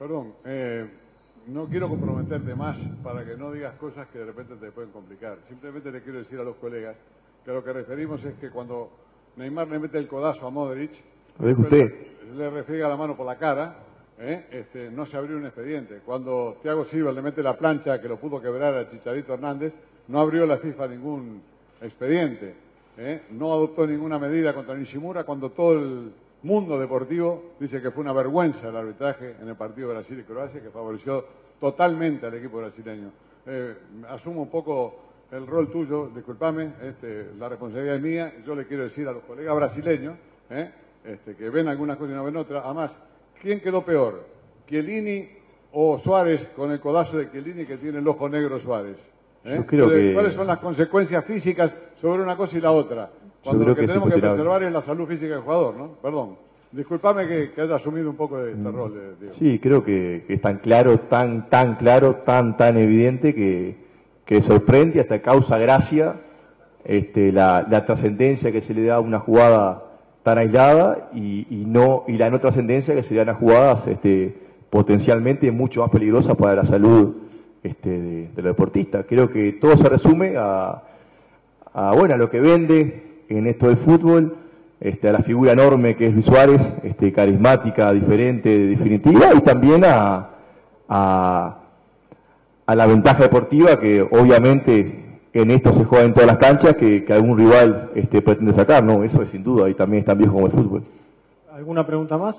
Perdón, eh, no quiero comprometerte más para que no digas cosas que de repente te pueden complicar. Simplemente le quiero decir a los colegas que lo que referimos es que cuando Neymar le mete el codazo a Modric, usted. le refriega la mano por la cara, ¿eh? este, no se abrió un expediente. Cuando Thiago Silva le mete la plancha que lo pudo quebrar a Chicharito Hernández, no abrió la FIFA ningún expediente. ¿eh? No adoptó ninguna medida contra Nishimura cuando todo el mundo deportivo dice que fue una vergüenza el arbitraje en el partido Brasil y Croacia que favoreció totalmente al equipo brasileño. Eh, asumo un poco el rol tuyo, discúlpame, este, la responsabilidad es mía. Yo le quiero decir a los colegas brasileños ¿eh? este, que ven algunas cosas y no ven otras. Además, ¿quién quedó peor? ¿Chiellini o Suárez con el codazo de Chiellini que tiene el ojo negro Suárez? ¿Eh? Yo creo Entonces, que- ¿Cuáles son las consecuencias físicas sobre una cosa y la otra? Cuando lo que, tenemos que preservar es la salud física del jugador, ¿no? Perdón. Disculpame que, que haya asumido un poco de este rol, eh, Diego. Mm. Sí, creo que, que es tan claro, tan, tan claro, tan, tan evidente que, que sorprende y hasta causa gracia este, la, la trascendencia que se le da a una jugada tan aislada y, y no y la no trascendencia que se le dan a jugadas este, potencialmente mucho más peligrosas para la salud este, de, de los deportistas. Creo que todo se resume a, a, bueno, a lo que vende en esto del fútbol, este, a la figura enorme que es Luis Suárez, este, carismática, diferente, definitiva, y también a, a, a la ventaja deportiva que obviamente en esto se juega en todas las canchas que, algún rival este, pretende sacar, ¿no? Eso es sin duda, y también es tan viejo como el fútbol. ¿Alguna pregunta más?